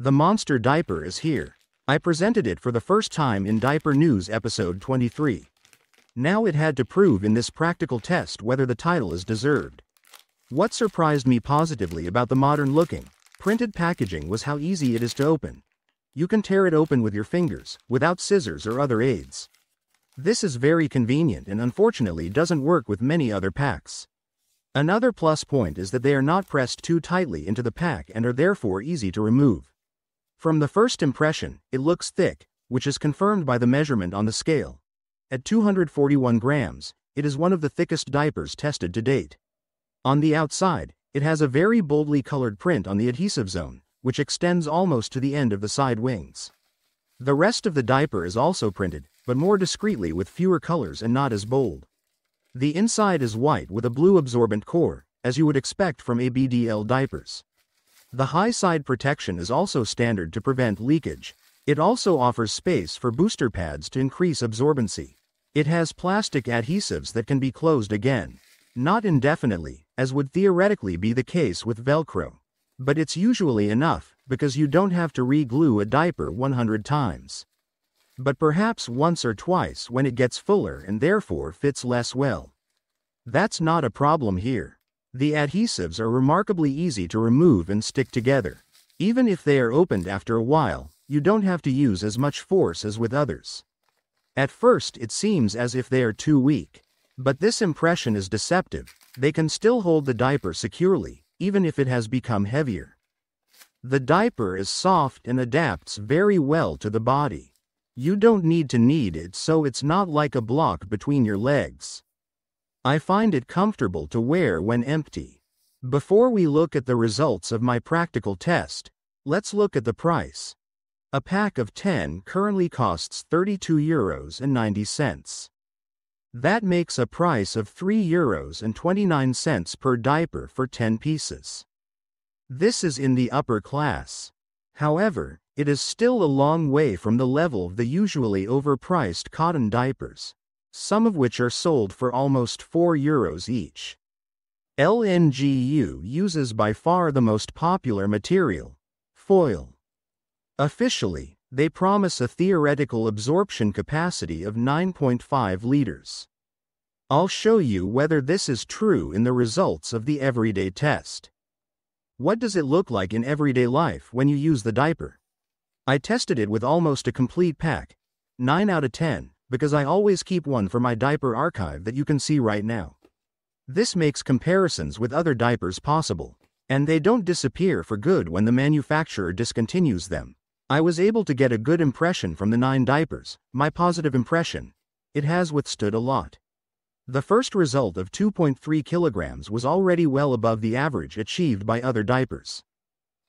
The monster diaper is here. I presented it for the first time in Diaper News episode 23. Now it had to prove in this practical test whether the title is deserved. What surprised me positively about the modern looking, printed packaging was how easy it is to open. You can tear it open with your fingers, without scissors or other aids. This is very convenient and unfortunately doesn't work with many other packs. Another plus point is that they are not pressed too tightly into the pack and are therefore easy to remove. From the first impression, it looks thick, which is confirmed by the measurement on the scale. At 241 grams, it is one of the thickest diapers tested to date. On the outside, it has a very boldly colored print on the adhesive zone, which extends almost to the end of the side wings. The rest of the diaper is also printed, but more discreetly with fewer colors and not as bold. The inside is white with a blue absorbent core, as you would expect from ABDL diapers. The high side protection is also standard to prevent leakage. It also offers space for booster pads to increase absorbency. It has plastic adhesives that can be closed again. Not indefinitely, as would theoretically be the case with Velcro. But it's usually enough, because you don't have to re-glue a diaper 100 times. But perhaps once or twice when it gets fuller and therefore fits less well. That's not a problem here. The adhesives are remarkably easy to remove and stick together. Even if they are opened after a while, you don't have to use as much force as with others. At first it seems as if they are too weak. But this impression is deceptive, they can still hold the diaper securely, even if it has become heavier. The diaper is soft and adapts very well to the body. You don't need to knead it so it's not like a block between your legs. I find it comfortable to wear when empty. Before we look at the results of my practical test, let's look at the price. A pack of 10 currently costs 32 euros and 90 cents. That makes a price of 3 euros and 29 cents per diaper for 10 pieces. This is in the upper class. However, it is still a long way from the level of the usually overpriced cotton diapers some of which are sold for almost 4 euros each. LNGU uses by far the most popular material, foil. Officially, they promise a theoretical absorption capacity of 9.5 liters. I'll show you whether this is true in the results of the everyday test. What does it look like in everyday life when you use the diaper? I tested it with almost a complete pack, 9 out of 10, because I always keep one for my diaper archive that you can see right now. This makes comparisons with other diapers possible, and they don't disappear for good when the manufacturer discontinues them. I was able to get a good impression from the 9 diapers, my positive impression. It has withstood a lot. The first result of 2.3 kilograms was already well above the average achieved by other diapers.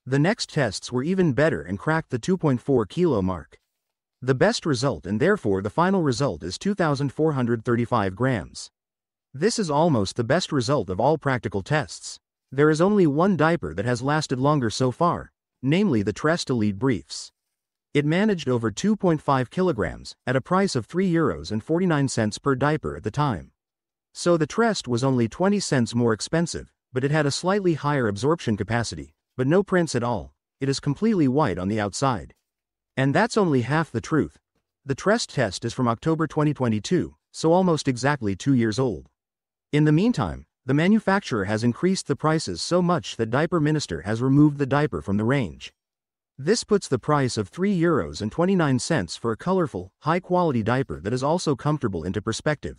The next tests were even better and cracked the 2.4 kilo mark. The best result and therefore the final result is 2,435 grams. This is almost the best result of all practical tests. There is only one diaper that has lasted longer so far, namely the Trest Elite Briefs. It managed over 2.5 kilograms at a price of 3 euros and 49 cents per diaper at the time. So the Trest was only 20 cents more expensive, but it had a slightly higher absorption capacity, but no prints at all. It is completely white on the outside. And that's only half the truth. The Trest test is from October 2022, so almost exactly two years old. In the meantime, the manufacturer has increased the prices so much that Diaper Minister has removed the diaper from the range. This puts the price of 3 euros and 29 cents for a colorful, high-quality diaper that is also comfortable into perspective.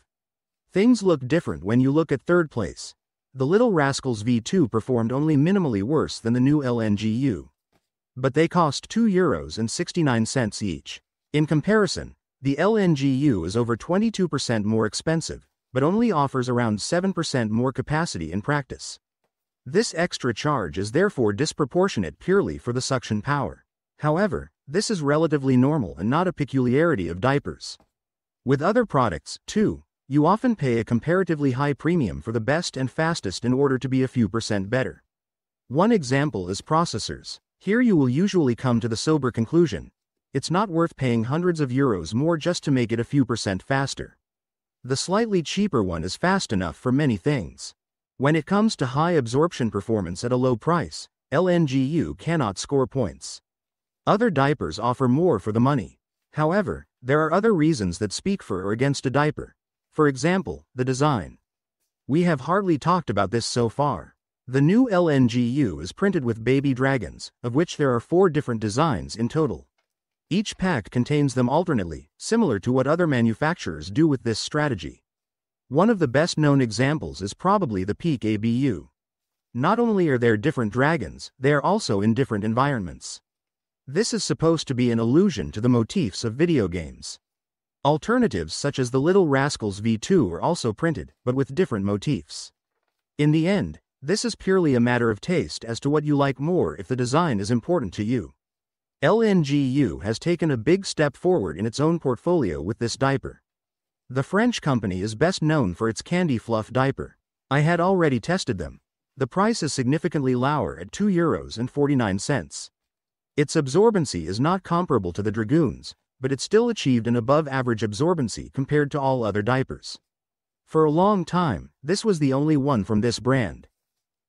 Things look different when you look at third place. The Little Rascals V2 performed only minimally worse than the new LNGU but they cost 2 euros and 69 cents each. In comparison, the LNGU is over 22% more expensive, but only offers around 7% more capacity in practice. This extra charge is therefore disproportionate purely for the suction power. However, this is relatively normal and not a peculiarity of diapers. With other products, too, you often pay a comparatively high premium for the best and fastest in order to be a few percent better. One example is processors. Here you will usually come to the sober conclusion it's not worth paying hundreds of euros more just to make it a few percent faster. The slightly cheaper one is fast enough for many things. When it comes to high absorption performance at a low price, LNGU cannot score points. Other diapers offer more for the money. However, there are other reasons that speak for or against a diaper. For example, the design. We have hardly talked about this so far. The new LNGU is printed with baby dragons, of which there are four different designs in total. Each pack contains them alternately, similar to what other manufacturers do with this strategy. One of the best known examples is probably the PeekABU. Not only are there different dragons, they are also in different environments. This is supposed to be an allusion to the motifs of video games. Alternatives such as the Little Rascals V2 are also printed, but with different motifs. In the end, this is purely a matter of taste as to what you like more if the design is important to you. LNGU has taken a big step forward in its own portfolio with this diaper. The French company is best known for its candy fluff diaper. I had already tested them. The price is significantly lower at 2 euros and 49 cents. Its absorbency is not comparable to the Dragoonz, but it still achieved an above average absorbency compared to all other diapers. For a long time, this was the only one from this brand.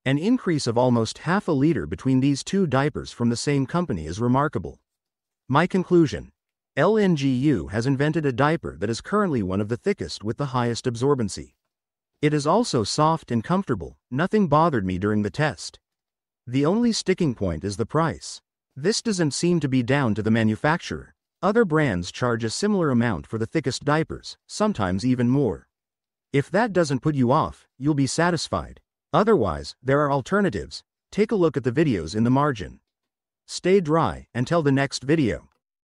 An increase of almost half a liter between these two diapers from the same company is remarkable. My conclusion LNGU has invented a diaper that is currently one of the thickest with the highest absorbency. It is also soft and comfortable, nothing bothered me during the test. The only sticking point is the price. This doesn't seem to be down to the manufacturer. Other brands charge a similar amount for the thickest diapers, sometimes even more. If that doesn't put you off, you'll be satisfied. Otherwise, there are alternatives. Take a look at the videos in the margin. Stay dry until the next video.